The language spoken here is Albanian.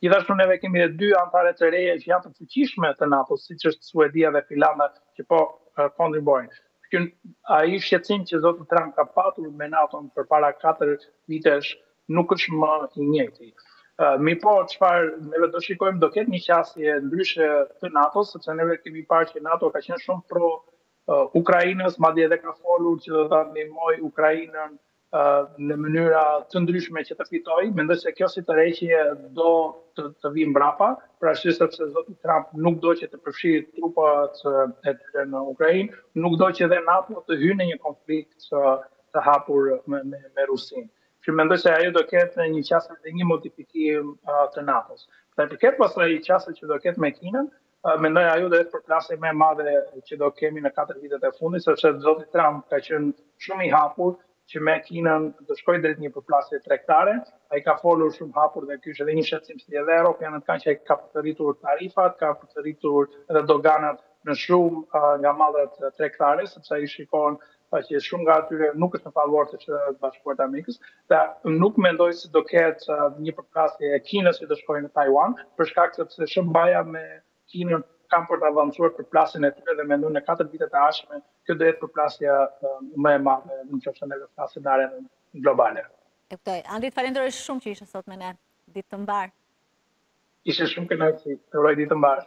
Gjithashtu neve kemi dhe dy anëtare të reja që janë të fuqishme të NATO-s, siç është Suedia dhe Finlanda, që po kontribuojnë. Kështu që ai shqetësim që zoti Trump ka patur me NATO-n përpara katër vitesh nuk është më i njëjti. Mirëpo çfarë neve do shikojmë, do ketë një qasje ndryshe të NATO-s, sepse neve kemi parë që NATO ka qenë shumë pro Ukrainës, madje edhe ka folur që do ta ndihmojë Ukrainën në mënyra të ndryshme që të fitojë. Mendoj se kjo si tërheqje do të, të vijë mbrapa, për arsye sepse zoti Trump nuk do që të përfshijë trupat e tyre në Ukrainë, nuk do që dhe NATO të hyjë në një konflikt të, të hapur me, me, me Rusinë. Që mendoj se ajo do ketë një qasje dhe një modifikim të NATO-s. Për sa i përket pastaj qasjes që do ketë me Kinën, Mendoj ajo do jetë përplasja më e madhe që do kemi në katër vitet e fundit, sepse zoti Trump ka qenë shumë i hapur që me Kinën do shkojë drejt një përplasje tregtare. Ai ka folur shumë hapur dhe ky është edhe një shqetësim që edhe europianët kanë që ai ka përsëritur tarifat, ka përsëritur edhe doganat në shumë nga mallrat tregtare, sepse ai shikon pa që shumë nga atyre nuk është në favor të Shteteve të Bashkuara të Amerikës, dhe nuk mendoj se do ketë një përplasje e Kinës që do shkojë në Taiwan, për shkak sepse SHBA-ja me Kinën kanë për të avancuar përplasjen e tyre dhe mendoj në katër vitet e ardhshme kjo do jetë përplasja më e madhe në qoftë se ne do të flasim në arenën globale. E kuptoj. Andri, të falenderoj shumë që ishe sot me ne. Ditë të mbarë. Ishte shumë kënaqësi. Të uroj ditë të mbarë.